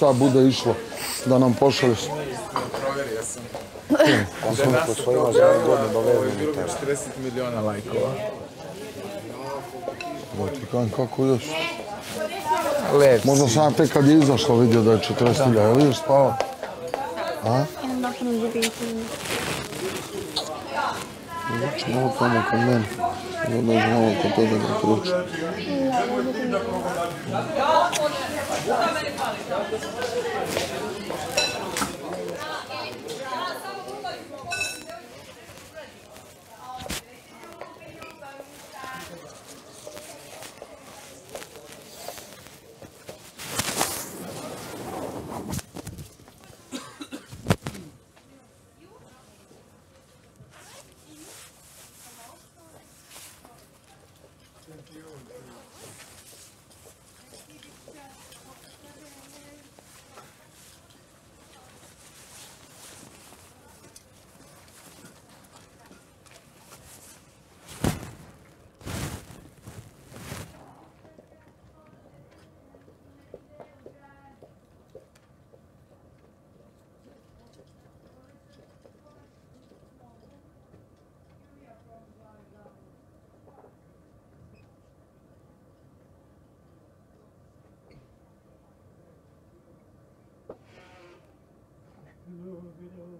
šta bude išlo, da nam pošalješ. Provjerio sam. Ja sam po svojima za godinu Ovo je dovezano. bilo bi 40 miliona lajkova. Da ti kažem kako još. Lep Možda sam ja tek kad je izašlo vidio da je 40 Je li još spava? A? Я должна вот это закручивать. Да,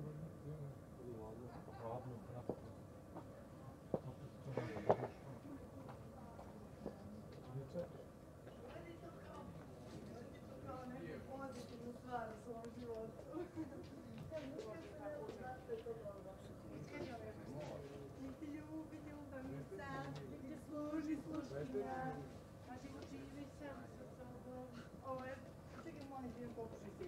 Znači malo tamo kod mene. I onda još malo kod tebe da kruču.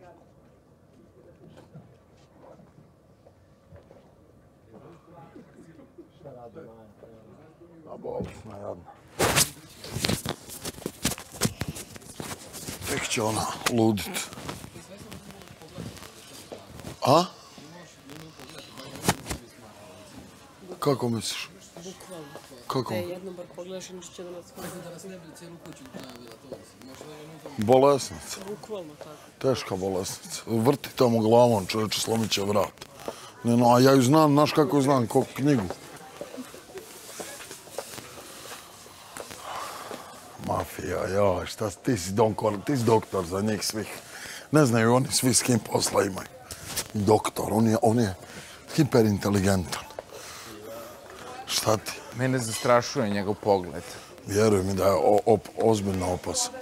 A bolesna jadna. Tek će ona ludit. A? Kako misliš? Kako? Jednom bar pogledaš i će da nas Bolesnica. Bukvalno tako. Teška bolesnica. Vrti tamo glavom, čovječe, slomit će vrat. Ne, no, a ja ju znam, znaš kako ju znam, ko knjigu. Mafija, joj, šta ti si donkor, ti si doktor za njih svih. Ne znaju oni svi s kim posla imaju. Doktor, on je, on je hiperinteligentan. Šta ti? Mene zastrašuje njegov pogled. Vjeruj mi da je o- op- ozbiljno opasan.